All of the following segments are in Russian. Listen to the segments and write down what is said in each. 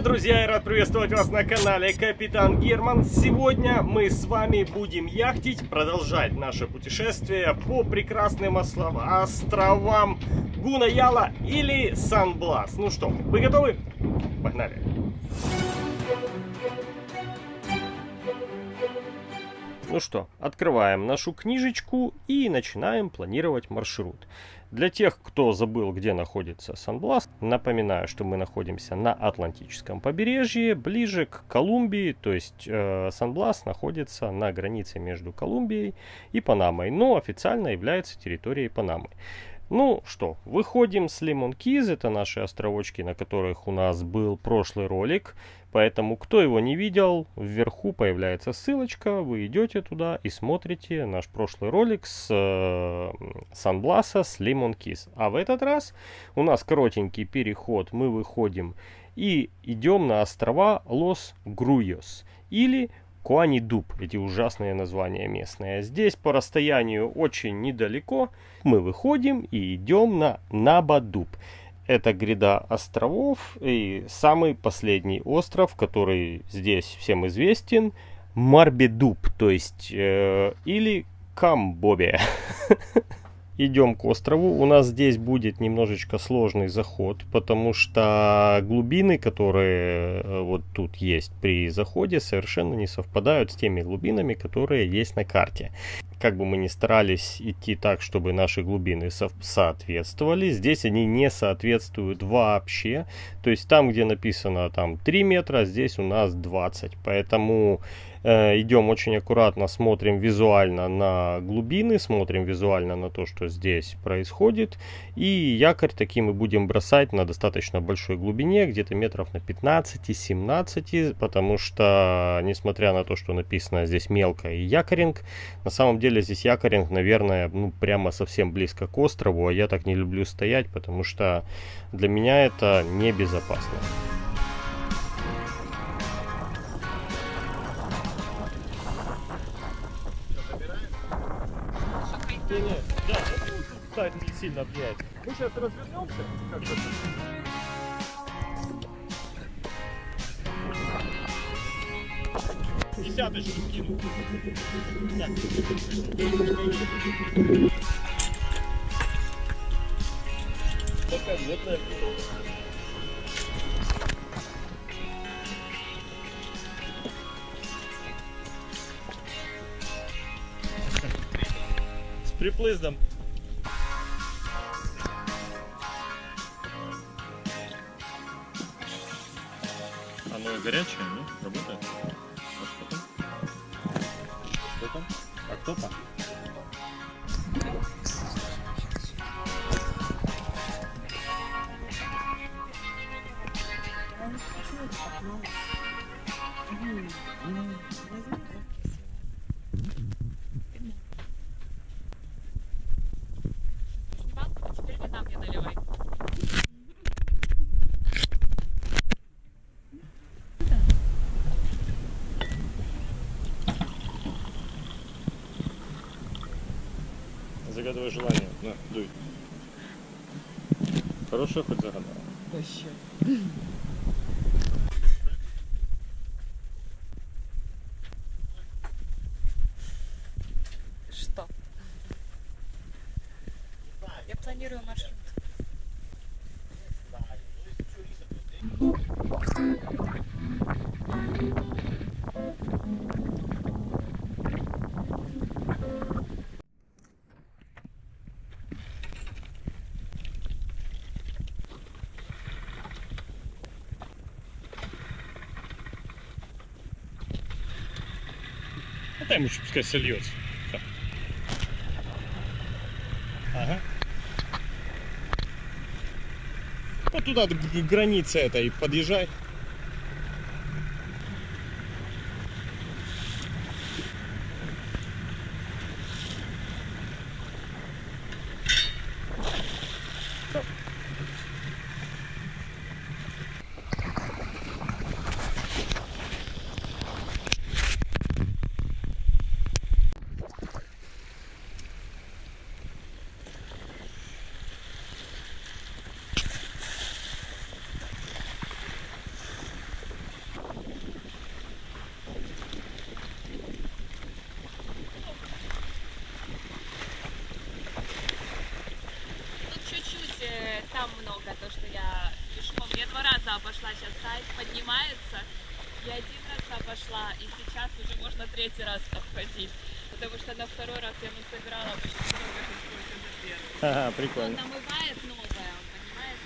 Привет, друзья! Я рад приветствовать вас на канале Капитан Герман. Сегодня мы с вами будем яхтить, продолжать наше путешествие по прекрасным островам Гунаяла или Сан-Блас. Ну что, вы готовы? Погнали! Ну что, открываем нашу книжечку и начинаем планировать маршрут. Для тех, кто забыл, где находится Сан-Блас, напоминаю, что мы находимся на Атлантическом побережье, ближе к Колумбии, то есть э, Сан-Блас находится на границе между Колумбией и Панамой, но официально является территорией Панамы. Ну что, выходим с Лимон Киз, это наши островочки, на которых у нас был прошлый ролик. Поэтому, кто его не видел, вверху появляется ссылочка, вы идете туда и смотрите наш прошлый ролик с э, Санбласа с Лимон Киз. А в этот раз у нас коротенький переход, мы выходим и идем на острова Лос Груйос или Куани-Дуб, эти ужасные названия местные. Здесь по расстоянию очень недалеко мы выходим и идем на Набадуб. Это гряда островов и самый последний остров, который здесь всем известен, Марбедуб, то есть э, или Камбобия. идем к острову. У нас здесь будет немножечко сложный заход, потому что глубины, которые э, вот тут есть при заходе, совершенно не совпадают с теми глубинами, которые есть на карте. Как бы мы ни старались идти так, чтобы наши глубины со соответствовали, здесь они не соответствуют вообще. То есть там, где написано там 3 метра, здесь у нас 20. Поэтому идем очень аккуратно, смотрим визуально на глубины, смотрим визуально на то, что здесь происходит. И якорь таким мы будем бросать на достаточно большой глубине, где-то метров на 15-17, потому что, несмотря на то, что написано здесь мелко и якоринг, на самом деле здесь якоринг, наверное, ну прямо совсем близко к острову, а я так не люблю стоять, потому что для меня это небезопасно. Не, это не сильно влияет. Мы сейчас развернемся, как бы. Десяточку скину. Так. Такая длинная. приплиздом. Загадывай желание. На, дуй. Хорошая хоть загадала? Вообще. Что? Я планирую маршрут. Дай ему, пускай сольется. Ага. Вот туда, к границе этой подъезжай. Сейчас уже можно третий раз обходить. Потому что на второй раз я насобирала почти столько же, сколько за первый. Ага, Он прикольно. намывает новое, он понимает?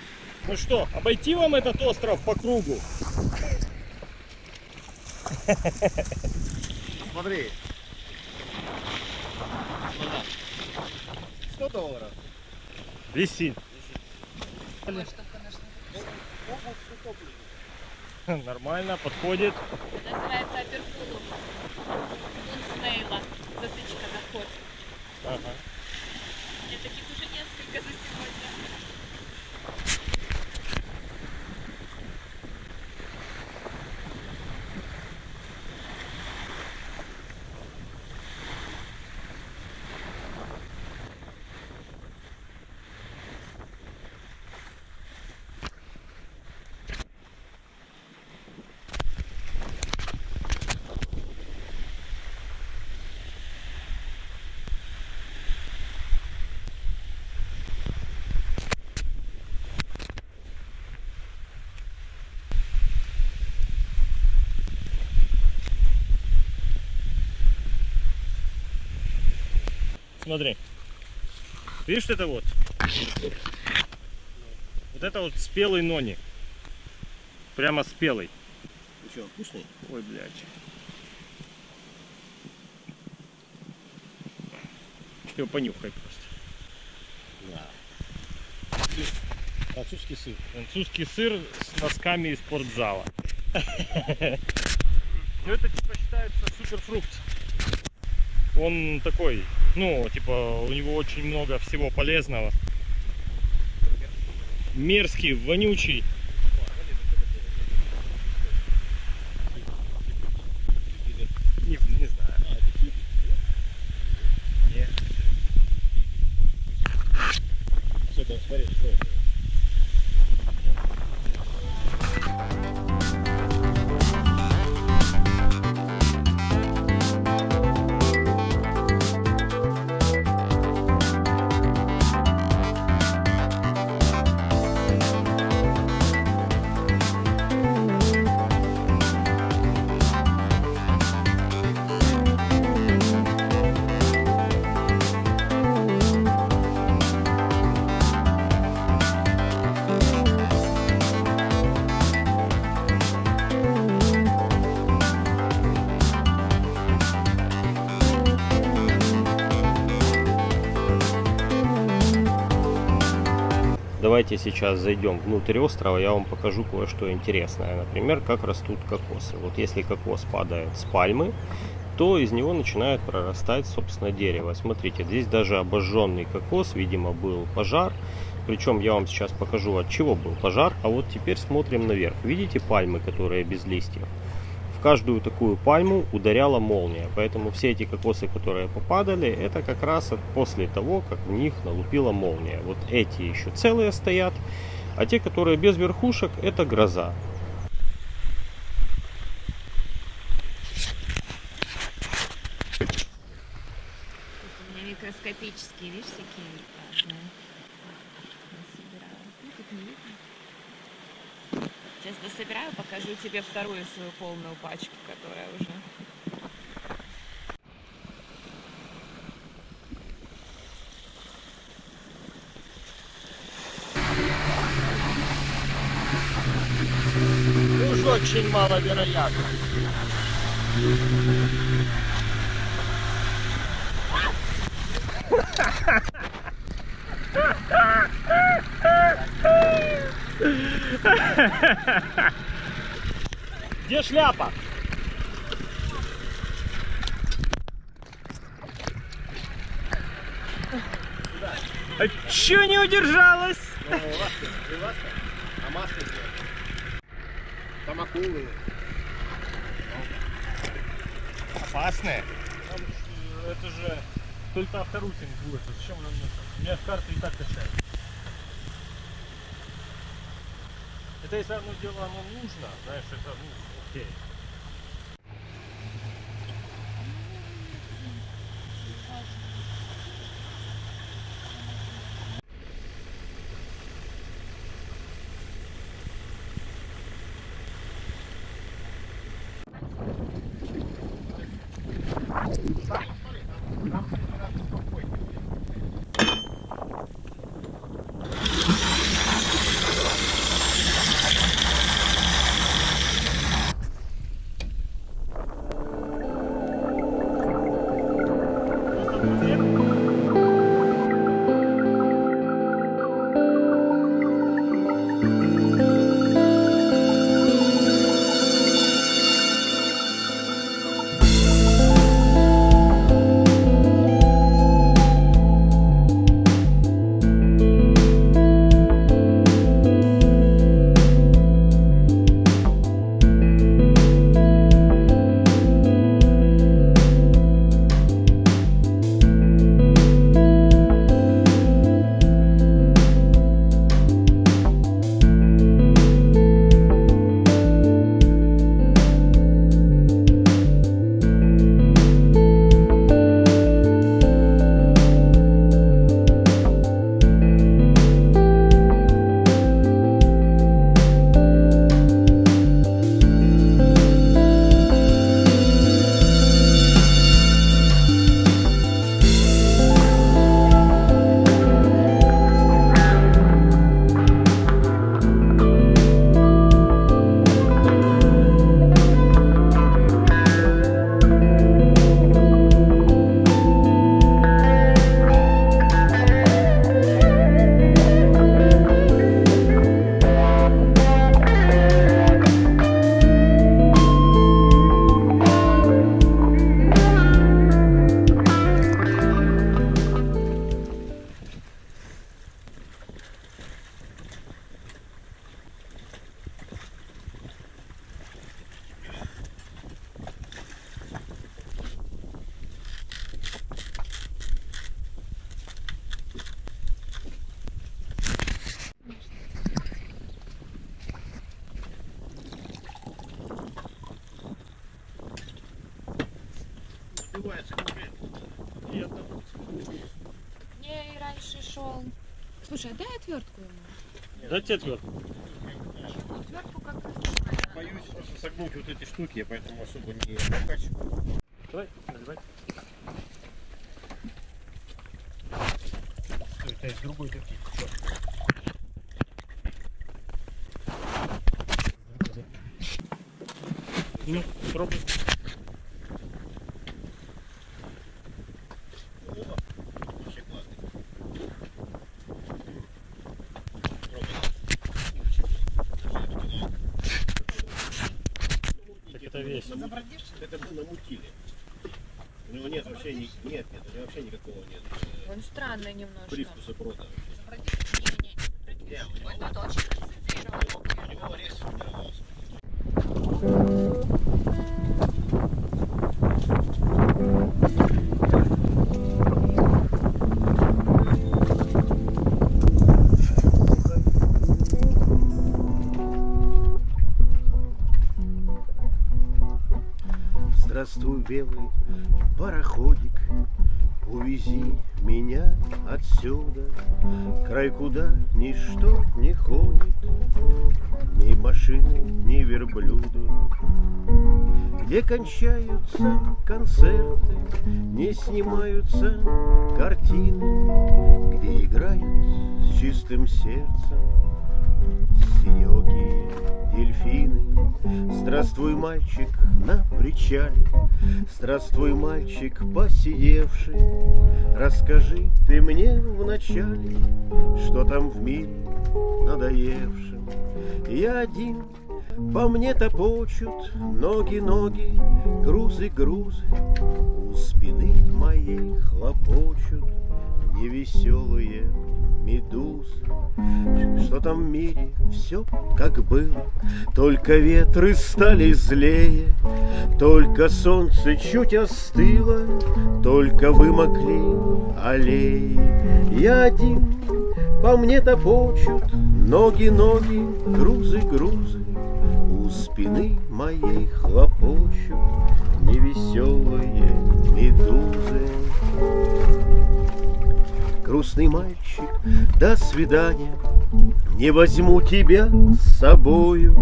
Ну что, обойти вам этот остров по кругу? Смотри. 100 долларов. Висит. Ой, что, конечно. Нормально, подходит. Называется. Мунснейла. Затычка на ход. Ага. Мне таких уже несколько за сегодня. Смотри. Видишь это вот? Вот это вот спелый нони. Прямо спелый. Ну что, вкусный? Ой, блядь. Его понюхай просто. Да. Французский сыр. Французский сыр с носками из спортзала. Ну это типа считается суперфрукт. Он такой, ну, типа, у него очень много всего полезного. Мерзкий, вонючий. Не, не знаю. Все, да, смотри, что это? Давайте сейчас зайдем внутрь острова, я вам покажу кое-что интересное. Например, как растут кокосы. Вот если кокос падает с пальмы, то из него начинает прорастать, собственно, дерево. Смотрите, здесь даже обожженный кокос, видимо, был пожар. Причем я вам сейчас покажу, от чего был пожар. А вот теперь смотрим наверх. Видите пальмы, которые без листьев? Каждую такую пальму ударяла молния. Поэтому все эти кокосы, которые попадали, это как раз после того, как в них налупила молния. Вот эти еще целые стоят, а те, которые без верхушек, это гроза. У меня микроскопические, видишь, разные. Насобирала. Ну, тут не видно. Сейчас дособираю, покажу тебе вторую свою полную пачку, которая уже. Уж очень маловероятно. Где шляпа? А чё не удержалась? Ну, ласка, ласка, а масло? Там акулы. Опасные. это же только авторутинг будет. Зачем нам нужно? У меня карты и так качает. Это если одно дело оно нужно, знаешь, это ну, Yeah. Yeah. Называется конкретно. И одного. Не, и раньше шел. Слушай, а дай отвертку ему. Дайте ответ. Отвертку как Боюсь просто согнуть вот эти штуки, я поэтому особо не прокачиваю. Давай, наливай. Стой, то есть другой такие. Ну, пробуй. Это весь. Это мы намутили. У него нет вообще ни... нет, нет, у него вообще никакого нет Он странный немножко. привкуса. Не, у него, Это очень концентрирован. у него орех сформировался. Здравствуй, белый пароходик, Увези меня отсюда, Край, куда ничто не ходит, Ни машины, ни верблюды. Где кончаются концерты, Не снимаются картины, Где играют с чистым сердцем Синеокие дельфины. Здравствуй, мальчик, на причале, Здравствуй, мальчик, посидевший, Расскажи ты мне вначале, Что там в мире надоевшем. Я один, по мне топочут Ноги, ноги, грузы, грузы, У спины моей хлопочут Невеселые медузы. Что там в мире все как было, Только ветры стали злее, Только солнце чуть остыло, Только вымокли аллеи. Я один, по мне топочут Ноги, ноги, грузы, грузы, У спины моей хлопочут Невеселые медузы. Грустный мальчик, до свидания, Не возьму тебя с собою.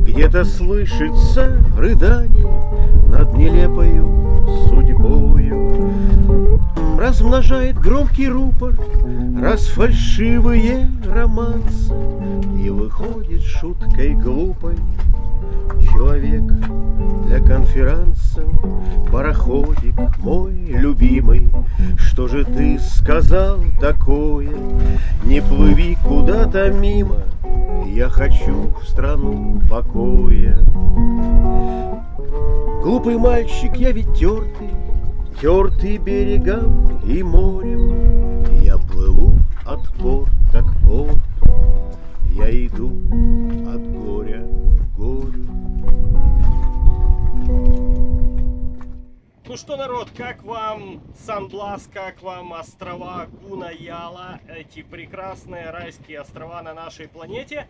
Где-то слышится рыдание Над нелепою судьбою. Размножает громкий рупор Раз фальшивые романсы И выходит шуткой глупой Человек для конферанса. Пароходик мой любимый Что же ты сказал такое? Не плыви куда-то мимо Я хочу в страну покоя. Глупый мальчик, я ведь тертый Тертый берегам и морем. Я плыву от порта Ну что, народ, как вам Сан-Блас, как вам острова Куна-Яла, эти прекрасные райские острова на нашей планете?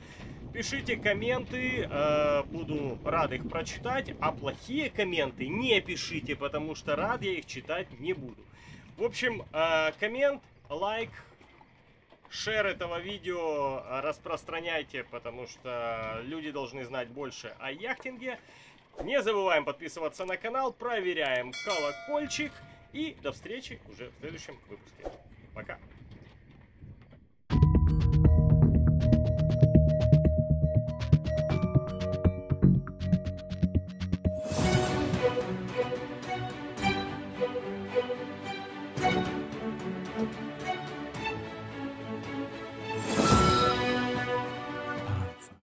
Пишите комменты, э, буду рад их прочитать, а плохие комменты не пишите, потому что рад я их читать не буду. В общем, э, коммент, лайк, шер этого видео распространяйте, потому что люди должны знать больше о яхтинге. Не забываем подписываться на канал, проверяем колокольчик и до встречи уже в следующем выпуске. Пока!